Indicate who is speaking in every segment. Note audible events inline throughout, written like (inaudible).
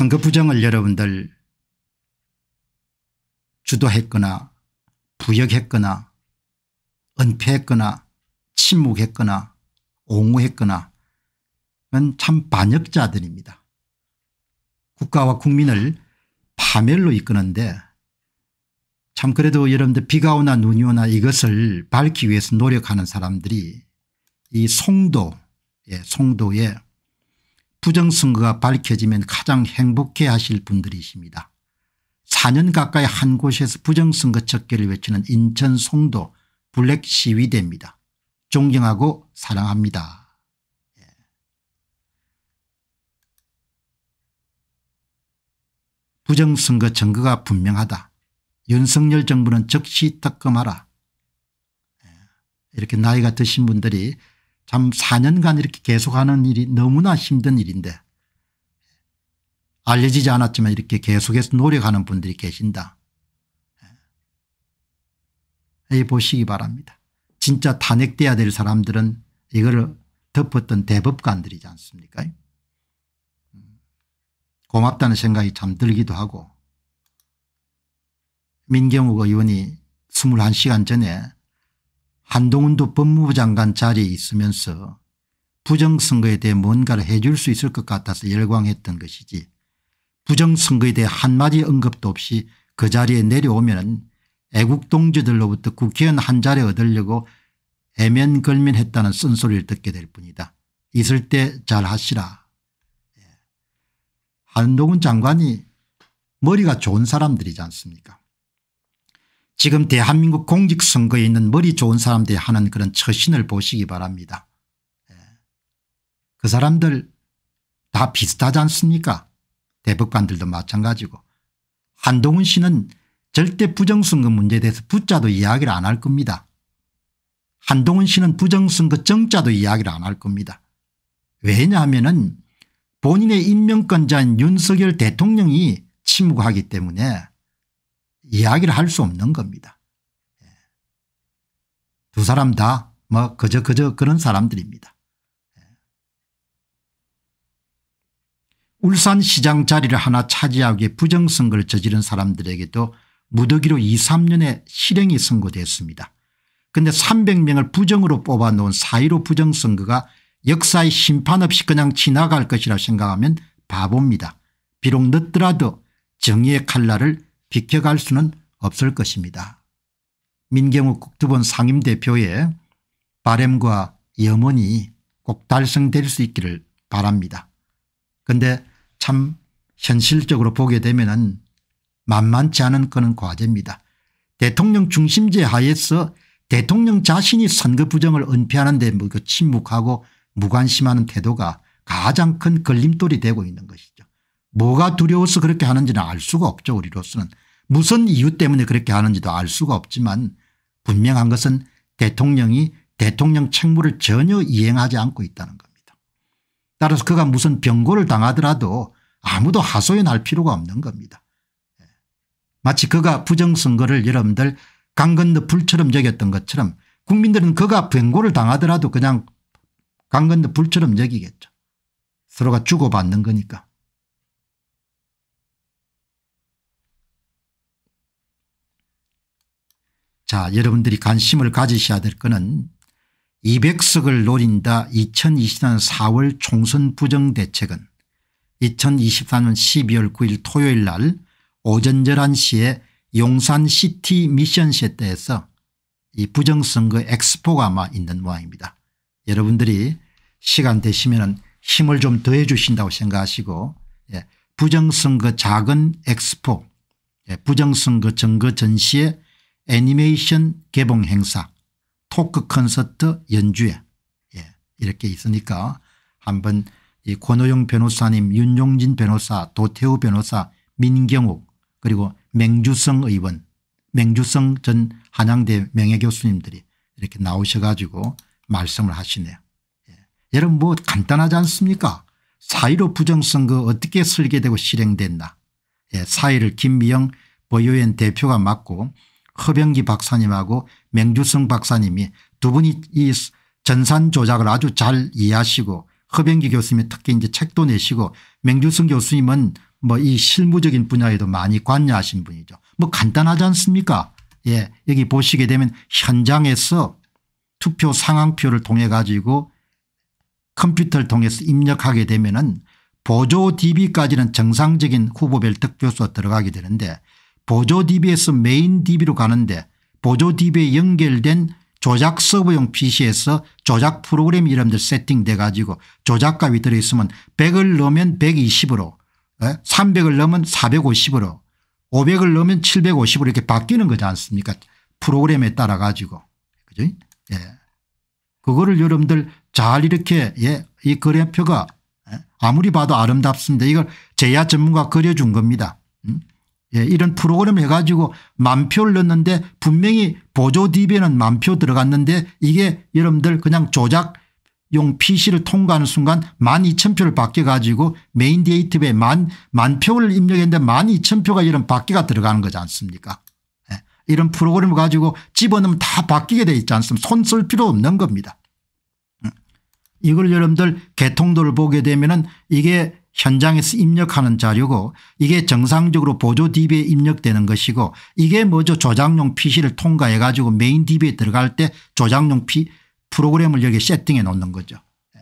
Speaker 1: 선거 부정을 여러분들 주도했거나 부역했거나 은폐했거나 침묵했거나 옹호했거나 참 반역자들입니다. 국가와 국민을 파멸로 이끄는데 참 그래도 여러분들 비가 오나 눈이 오나 이것을 밝기 위해서 노력하는 사람들이 이 송도 예, 송도에 부정선거가 밝혀지면 가장 행복해 하실 분들이십니다. 4년 가까이 한 곳에서 부정선거 척결을 외치는 인천 송도 블랙 시위대입니다. 존경하고 사랑합니다. 예. 부정선거 증거가 분명하다. 윤석열 정부는 즉시 특검하라. 예. 이렇게 나이가 드신 분들이 참 4년간 이렇게 계속하는 일이 너무나 힘든 일인데 알려지지 않았지만 이렇게 계속해서 노력하는 분들이 계신다. 이 예. 보시기 바랍니다. 진짜 탄핵돼야 될 사람들은 이거를 덮었던 대법관들이지 않습니까 음. 고맙다는 생각이 참 들기도 하고 민경욱 의원이 21시간 전에 한동훈도 법무부 장관 자리에 있으면서 부정선거에 대해 뭔가를 해줄 수 있을 것 같아서 열광했던 것이지 부정선거에 대해 한마디 언급도 없이 그 자리에 내려오면 애국동지들로부터 국회의원 한 자리 얻으려고 애면걸면했다는 쓴소리를 듣게 될 뿐이다. 있을 때 잘 하시라. 예. 한동훈 장관이 머리가 좋은 사람들이지 않습니까 지금 대한민국 공직선거에 있는 머리 좋은 사람들이 하는 그런 처신을 보시기 바랍니다. 예. 그 사람들 다 비슷하지 않습니까 대법관들도 마찬가지고 한동훈 씨는 절대 부정선거 문제에 대해서 붙자도 이야기를 안 할 겁니다. 한동훈 씨는 부정선거 정자도 이야기를 안 할 겁니다. 왜냐하면 본인의 임명권자인 윤석열 대통령이 침묵하기 때문에 이야기를 할 수 없는 겁니다. 예. 두 사람 다 뭐 그저 그저 그런 사람들입니다. 예. 울산시장 자리를 하나 차지하기 부정선거를 저지른 사람들에게도 무더기로 2 3년의 실행이 선고됐습니다. 그런데 300명을 부정으로 뽑아놓은 4.15 부정선거가 역사의 심판 없이 그냥 지나갈 것이라 생각하면 바보입니다. 비록 늦더라도 정의의 칼날을 비켜갈 수는 없을 것입니다. 민경욱 국토본 상임대표의 바램과 염원이 꼭 달성될 수 있기를 바랍니다. 그런데 참 현실적으로 보게 되면 만만치 않은 그런 과제입니다. 대통령 중심제 하에서 대통령 자신이 선거 부정을 은폐하는 데뭐그 침묵하고 무관심하는 태도가 가장 큰 걸림돌이 되고 있는 것이죠. 뭐가 두려워서 그렇게 하는지는 알 수가 없죠 우리로서는. 무슨 이유 때문에 그렇게 하는지도 알 수가 없지만 분명한 것은 대통령이 대통령 책무를 전혀 이행하지 않고 있다는 겁니다. 따라서 그가 무슨 병고를 당하더라도 아무도 하소연할 필요가 없는 겁니다. 예. 마치 그가 부정선거를 여러분들 강 건너 불처럼 여겼던 것처럼 국민들은 그가 병고를 당하더라도 그냥 강 건너 불처럼 여기겠죠. 서로가 주고받는 거니까. 자 여러분들이 관심을 가지셔야 될 것은 200석을 노린다 2024년 4월 총선 부정 대책은 2024년 12월 9일 토요일 날 오전 11시에 용산시티 미션센터에서 이 부정선거 엑스포가 아마 있는 모양입니다. 여러분들이 시간 되시면 힘을 좀 더해 주신다고 생각하시고 예, 부정선거 작은 엑스포 예, 부정선거 증거 전시에 애니메이션 개봉 행사 토크 콘서트 연주회 예, 이렇게 있으니까 한번 이 권호영 변호사님 윤용진 변호사 도태우 변호사 민경욱 그리고 맹주성 의원 맹주성 전 한양대 명예교수님들이 이렇게 나오셔가지고 말씀을 하시네요. 예. 여러분 뭐 간단하지 않습니까 4.15 부정선거 어떻게 설계되고 실행됐나 예, 4.1을 김미영 보유원 대표가 맡고 허병기 박사님하고 맹주성 박사님이 두 분이 이 전산 조작을 아주 잘 이해하시고 허병기 교수님이 특히 이제 책도 내시고 맹주성 교수님은 뭐 이 실무적인 분야에도 많이 관여하신 분이죠. 뭐 간단하지 않습니까 예, 여기 보시게 되면 현장에서 투표 상황표를 통해 가지고 컴퓨터를 통해서 입력하게 되면은 보조 DB까지는 정상적인 후보별 득표수가 들어가게 되는데 보조 DB에서 메인 DB로 가는데 보조 DB에 연결된 조작 서버용 PC에서 조작 프로그램 이름들 세팅돼 가지고 조작값이 들어있으면 100을 넣으면 120으로 300을 넣으면 450으로 500을 넣으면 750으로 이렇게 바뀌는 거지 않습니까 프로그램에 따라 가지고 그죠 예. 그거를 여러분들 잘 이렇게 예. 이 그래표가 예. 아무리 봐도 아름답습니다. 이걸 제야 전문가 그려준 겁니다. 음? 예, 이런 프로그램 해가지고 만 표를 넣는데 분명히 보조 DB에는 만표 들어갔는데 이게 여러분들 그냥 조작용 PC를 통과하는 순간 만 이천 표를 바뀌어가지고 메인 데이터에 만, 만 표를 입력했는데 만 이천 표가 이런 바뀌가 들어가는 거지 않습니까 예, 이런 프로그램을 가지고 집어넣으면 다 바뀌게 돼 있지 않습니까 손 쓸 필요 없는 겁니다. 음. 이걸 여러분들 개통도를 보게 되면 은 이게 현장에서 입력하는 자료고 이게 정상적으로 보조 DB에 입력되는 것이고 이게 뭐죠 조작용 PC를 통과해 가지고 메인 DB에 들어갈 때 조작용 P 프로그램을 여기 세팅해 놓는 거죠. 예.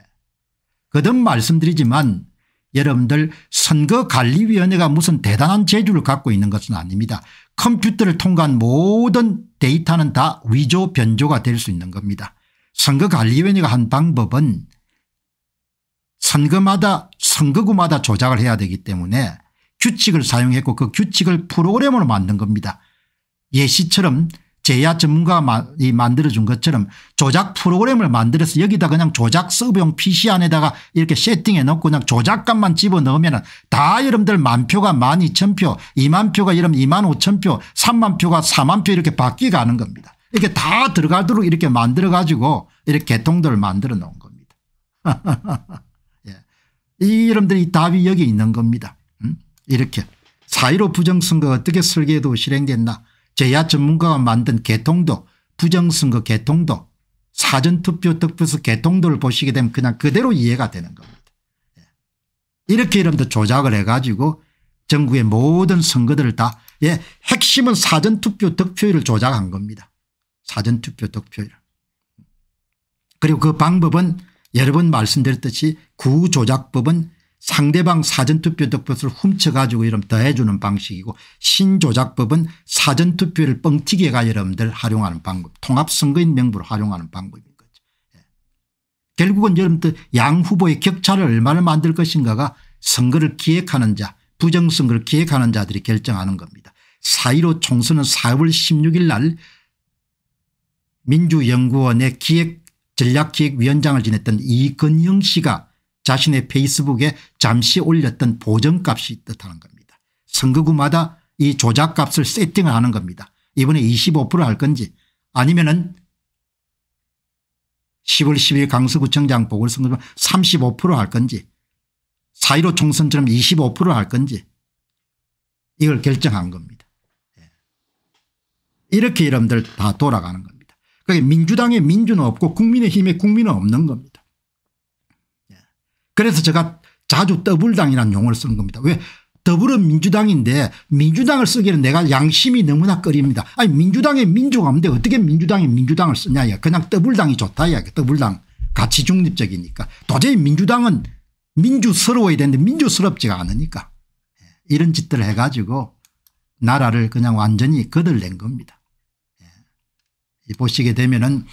Speaker 1: 거듭 말씀드리지만 여러분들 선거관리위원회가 무슨 대단한 재주를 갖고 있는 것은 아닙니다. 컴퓨터를 통과한 모든 데이터는 다 위조 변조가 될 수 있는 겁니다. 선거관리위원회가 한 방법은 선거마다 선거구마다 조작을 해야 되기 때문에 규칙을 사용했고 그 규칙을 프로그램으로 만든 겁니다. 예시처럼 제야 전문가가 만들어준 것처럼 조작 프로그램을 만들어서 여기다 그냥 조작 서브용 PC 안에다가 이렇게 세팅해 놓고 그냥 조작값만 집어넣으면 다 여러분들 만 표가 만 이천 표 2만 표가 이러면 2만 오천 표 3만 표가 4만 표 이렇게 바뀌가는 겁니다. 이렇게 다 들어가도록 이렇게 만들어 가지고 이렇게 개통들을 만들어 놓은 겁니다. (laughs) 이 여러분들이 답이 여기 있는 겁니다. 음? 이렇게 4.15 부정선거가 어떻게 설계도 실행됐나 제야 전문가가 만든 개통도 부정선거 개통도 사전투표 득표수 개통도를 보시게 되면 그냥 그대로 이해가 되는 겁니다. 예. 이렇게 여러분들 조작을 해가지고 전국의 모든 선거들을 다 예, 핵심은 사전투표 득표율을 조작한 겁니다. 사전투표 득표율. 그리고 그 방법은 여러 번 말씀드렸듯이 구조작법은 상대방 사전투표 득표수를 훔쳐가지고 이름 더해주는 방식이고 신조작법은 사전투표를 뻥튀기해가 여러분들 활용하는 방법 통합선거인 명부를 활용하는 방법인 거죠. 예. 결국은 여러분들 양 후보의 격차를 얼마나 만들 것인가가 선거를 기획하는 자 부정선거를 기획하는 자들이 결정하는 겁니다. 4.15 총선은 4월 16일 날 민주연구원의 기획 전략기획위원장을 지냈던 이건영 씨가 자신의 페이스북에 잠시 올렸던 보정값이 뜻하는 겁니다. 선거구마다 이 조작값을 세팅을 하는 겁니다. 이번에 25%할 건지 아니면 은 10월 10일 강서구청장 보궐선거 35%할 건지 4.15 총선처럼 25%할 건지 이걸 결정한 겁니다. 예. 이렇게 여러분들 다 돌아가는 겁니다. 그러니까 민주당의 민주는 없고 국민의힘의 국민은 없는 겁니다. 예. 그래서 제가 자주 더불당이라는 용어를 쓰는 겁니다. 왜 더불어민주당인데 민주당을 쓰기에는 내가 양심이 너무나 꺼립니다. 아니 민주당에 민주가 없는데 어떻게 민주당에 민주당을 쓰냐 그냥 더불당이 좋다 이야기 더불당 가치 중립적이니까 도저히 민주당은 민주스러워야 되는데 민주스럽지가 않으니까 예. 이런 짓들을 해가지고 나라를 그냥 완전히 거들낸 겁니다. 보시게 되면은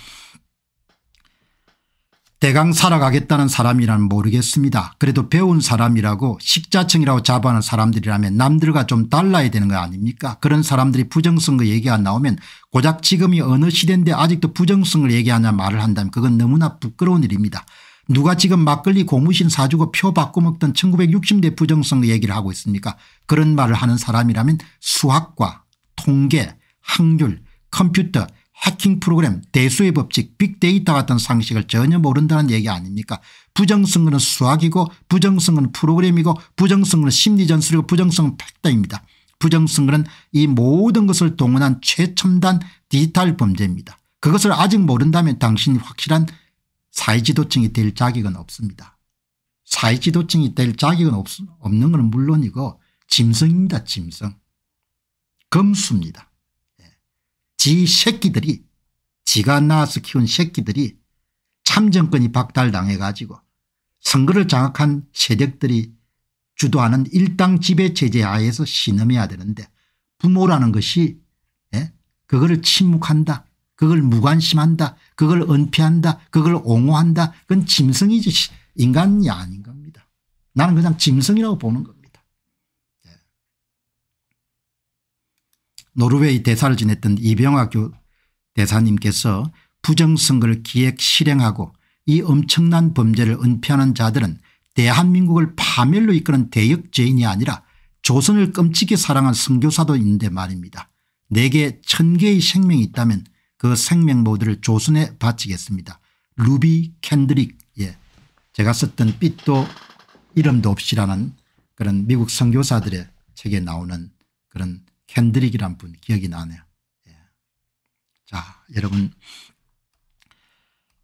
Speaker 1: 대강 살아가겠다는 사람이라면 모르겠습니다. 그래도 배운 사람이라고 식자청이라고 자부하는 사람들이라면 남들과 좀 달라야 되는 거 아닙니까 그런 사람들이 부정선거 얘기 안 나오면 고작 지금이 어느 시대인데 아직도 부정선거를 얘기하냐 말을 한다면 그건 너무나 부끄러운 일입니다. 누가 지금 막걸리 고무신 사주고 표 바꿔 먹던 1960대 부정선거 얘기를 하고 있습니까 그런 말을 하는 사람이라면 수학과 통계 확률 컴퓨터 해킹 프로그램 대수의 법칙 빅데이터 같은 상식을 전혀 모른다는 얘기 아닙니까 부정선거는 수학이고 부정선거는 프로그램이고 부정선거는 심리전술이고 부정선거는 팩터입니다. 부정선거는 이 모든 것을 동원한 최첨단 디지털 범죄입니다. 그것을 아직 모른다면 당신이 확실한 사회지도층이 될 자격은 없습니다. 사회지도층이 될 자격은 없, 없는 건 물론이고 짐승입니다. 짐승. 검수입니다. 예. 지 새끼들이 지가 낳아서 키운 새끼들이 참정권이 박탈당해 가지고 선거를 장악한 세력들이 주도하는 일당 지배 체제 하에서 신음해야 되는데 부모라는 것이 예? 그거를 침묵한다 그걸 무관심한다 그걸 은폐한다 그걸 옹호한다 그건 짐승이지 인간이 아닌 겁니다. 나는 그냥 짐승이라고 보는 겁니다. 예. 노르웨이 대사를 지냈던 이병화 교 대사님께서 부정선거를 기획 실행하고 이 엄청난 범죄를 은폐하는 자들은 대한민국을 파멸로 이끄는 대역죄인이 아니라 조선을 끔찍이 사랑한 선교사도 있는데 말입니다. 내게 천 개의 생명이 있다면 그 생명 모두를 조선에 바치겠습니다. 루비 캔드릭 예. 제가 썼던 빛도 이름도 없이라는 그런 미국 선교사들의 책에 나오는 그런 캔드릭이란 분 기억이 나네요. 예. 자 여러분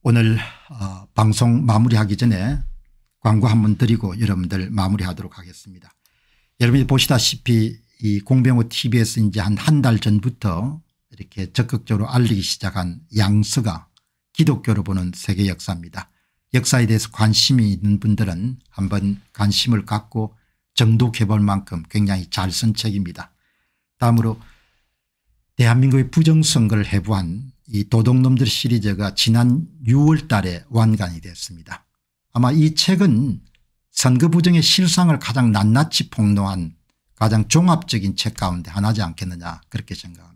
Speaker 1: 오늘 어, 방송 마무리하기 전에 광고 한 번 드리고 여러분들 마무리하도록 하겠습니다. 여러분이 보시다시피 이 공병호 tv에서 이제 한 한 달 전부터 이렇게 적극적으로 알리기 시작한 양서가 기독교로 보는 세계 역사입니다. 역사에 대해서 관심이 있는 분들은 한번 관심을 갖고 정독해 볼 만큼 굉장히 잘 쓴 책입니다. 다음으로 대한민국의 부정선거를 해부한 이 도둑놈들 시리즈가 지난 6월 달에 완간이 됐습니다. 아마 이 책은 선거 부정의 실상을 가장 낱낱이 폭로한 가장 종합적인 책 가운데 하나지 않겠느냐 그렇게 생각합니다.